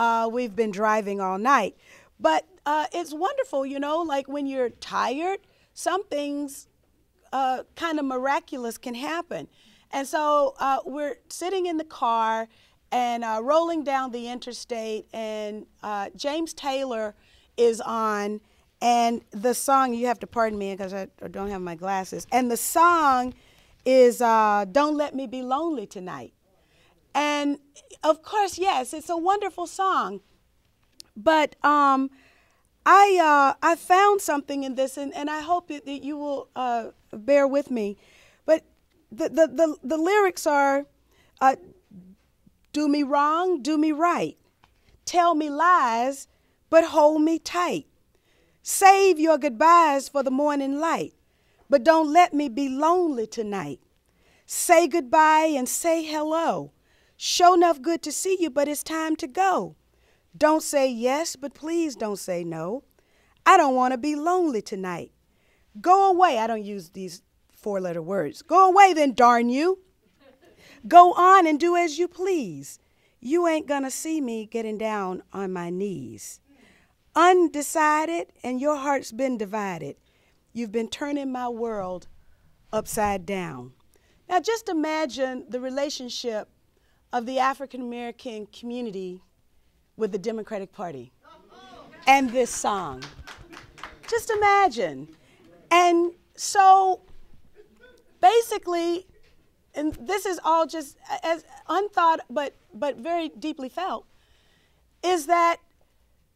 Uh, we've been driving all night. But uh, it's wonderful, you know, like when you're tired, some things uh, kind of miraculous can happen. And so uh, we're sitting in the car and uh, rolling down the interstate, and uh, James Taylor is on. And the song, you have to pardon me because I don't have my glasses. And the song is Don't Let Me Be Lonely Tonight. And of course, yes, it's a wonderful song. But um, I, uh, I found something in this, and, and I hope that, that you will uh, bear with me. But the, the, the, the lyrics are uh, Do me wrong, do me right. Tell me lies, but hold me tight. Save your goodbyes for the morning light, but don't let me be lonely tonight. Say goodbye and say hello. Show enough good to see you, but it's time to go. Don't say yes, but please don't say no. I don't want to be lonely tonight. Go away. I don't use these four letter words. Go away, then, darn you. Go on and do as you please. You ain't going to see me getting down on my knees. Undecided, and your heart's been divided. You've been turning my world upside down. Now, just imagine the relationship of the African American community with the Democratic Party and this song. Just imagine. And so basically, and this is all just as unthought but but very deeply felt, is that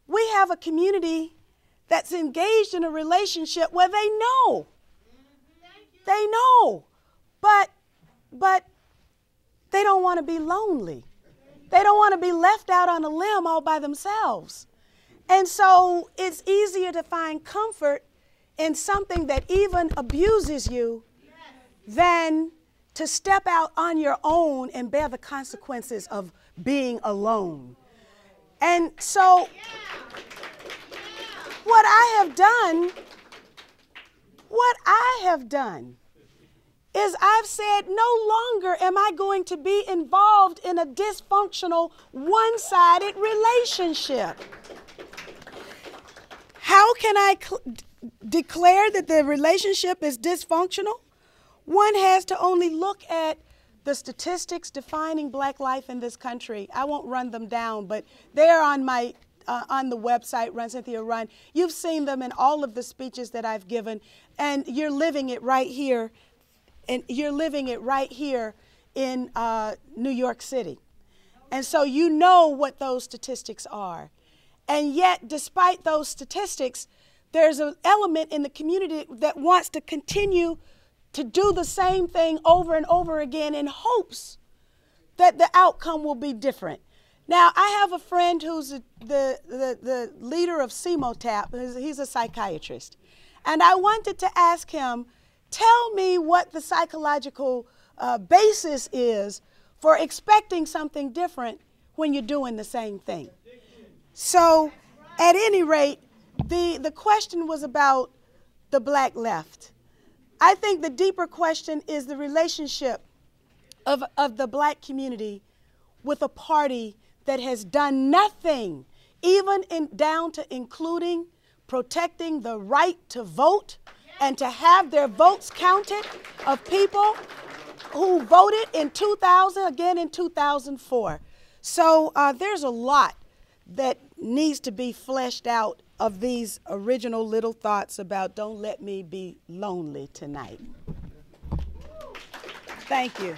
we have a community that's engaged in a relationship where they know. They know. But but they don't want to be lonely. They don't want to be left out on a limb all by themselves. And so it's easier to find comfort in something that even abuses you than to step out on your own and bear the consequences of being alone. And so, what I have done, what I have done is I've said no longer am I going to be involved in a dysfunctional, one sided relationship. How can I cl- declare that the relationship is dysfunctional? One has to only look at the statistics defining black life in this country. I won't run them down, but they're on my uh, on the website, Run Cynthia Run. You've seen them in all of the speeches that I've given, and you're living it right here and you're living it right here in uh, New York City. And so you know what those statistics are. And yet, despite those statistics, there's an element in the community that wants to continue to do the same thing over and over again in hopes that the outcome will be different. Now, I have a friend who's the, the, the leader of CEMOTAP, he's a psychiatrist. And I wanted to ask him Tell me what the psychological uh, basis is for expecting something different when you're doing the same thing. So, at any rate, the, the question was about the black left. I think the deeper question is the relationship of, of the black community with a party that has done nothing, even in, down to including protecting the right to vote and to have their votes counted of people who voted in 2000, again in 2004. So uh, there's a lot that needs to be fleshed out of these original little thoughts about don't let me be lonely tonight. Thank you.